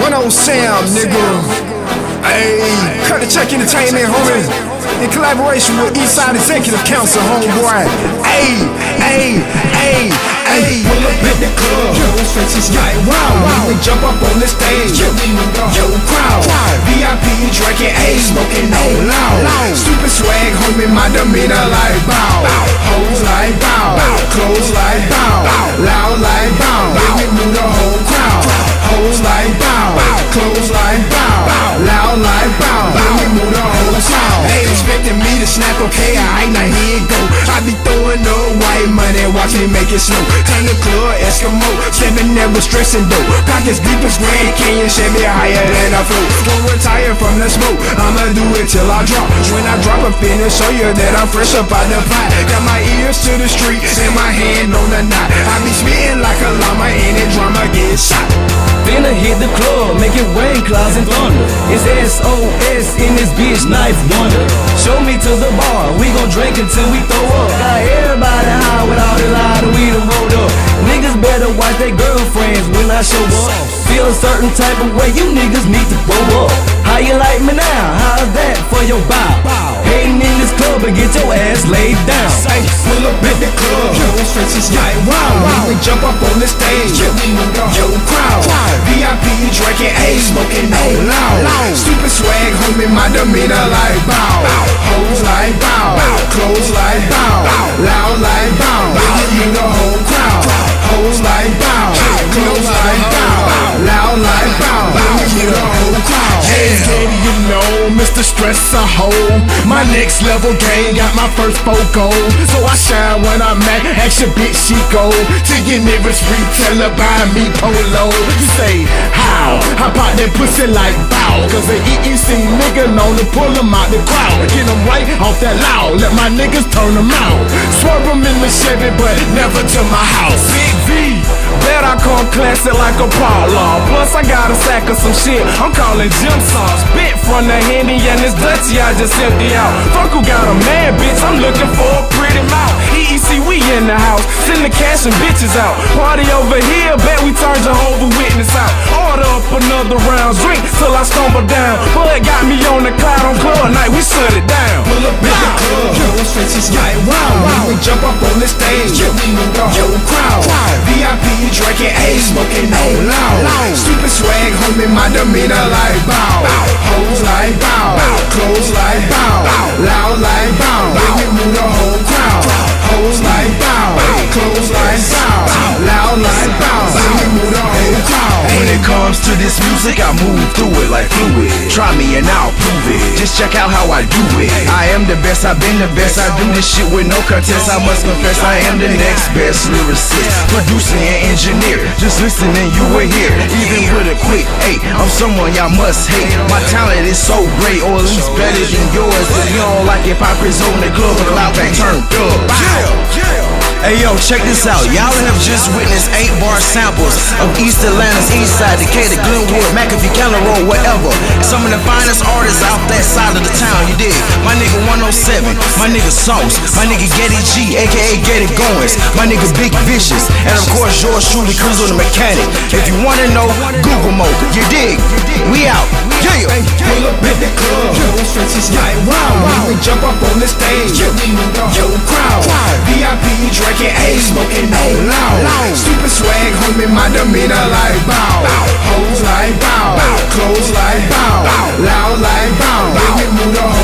One old Sam, nigga. Hey, cut the check entertainment, homie. In collaboration with Eastside Executive Council, homeboy. Hey, hey, hey, hey. Pull up in the club, yo, stretches like wow. We jump up on the stage, yo, yo, crowd. VIP drinking, A, smoking no loud. Stupid swag, homie, my demeanor like bow. Me snap, okay, alright, now here it go. I be throwing the white money, watch me make it snow. Turn the club Eskimo, stepping never stressing though. Pockets deep as Grand Canyon, Chevy higher than I float. Won't retire from the smoke, I'ma do it till I drop. When I drop a finish, show you that I'm fresh up out the pot. Got my ears to the street and my hand on the knot. I be spitting like a llama, and any drama get shot. Finna hit the club, make it rain, clouds and thunder. It's SOS in this bitch, knife wonder. Show me to the bar, we gon' drink until we throw up. Got everybody high with all the lie that we done rolled up. Niggas better watch their girlfriends when I show up. Feel a certain type of way, you niggas need to grow up. How you like me now? How's that for your bow? Hating in this club and get your ass laid down. Pull up at the club, yo, stretches like wow. We jump up on the stage, yo, yo, crowd. VIP drinking, A, smoking no loud. Stupid swag, homie, my demeanor like bow. Hoes like bow, clothes like bow, loud like bow. Make the whole crowd. Hoes like Mr. Stress a hoe? My next level game got my first gold. So I shine when I'm at action, bitch, she go. To your nearest retailer, buy me polo. You say, how? I pop that pussy like bow. Cause the EEC nigga known to pull them out the crowd. Get them right off that loud, let my niggas turn them out. Swerve them in the Chevy, but never to my house. Big V, bet I come classic like a Paula. Plus, I got a sack of some shit I'm calling gym sauce. Bit from the handy and this Dutchie I just empty out. Fuck who got a man, bitch, I'm looking for a pretty mouth. EEC, we in the house. Send the cash and bitches out. Till I stumble down. Bud got me on the cloud on club night, we shut it down. Pull up in the club, yo, stretches like wow. We jump up on the stage, yo, yo, crowd. VIP drinking, A, smoking no loud. Stupid swag, homie, my demeanor like bow. Hoes like bow, clothes like bow, loud like bow. Me move the whole this music, I move through it like fluid. Try me and I'll prove it. Just check out how I do it. I am the best, I've been the best. I do this shit with no contest. I must confess, I am the next best lyricist, producer and engineer. Just listening, you will hear. Even with a quick eight, I'm someone y'all must hate. My talent is so great, or at least better than yours. If you don't like it, pop is on the club, the loud bang turned up. Hey yo, check this out. Y'all have just witnessed eight bar samples of East Atlanta's East Side, Decatur, Glenwood, McAfee, Road, whatever. Some of the finest artists out that side of the town, you dig? My nigga 107, my nigga Sauce, my nigga Getty G, aka Getty Goins, my nigga Big Vicious, and of course yours truly, Crizo tha Makanic. If you wanna know, Google mode, you dig? We out. Yeah. Pull up in the club, Misdemeanor like bow, hoes like bow, clothes like bow, loud like bow. Make me move the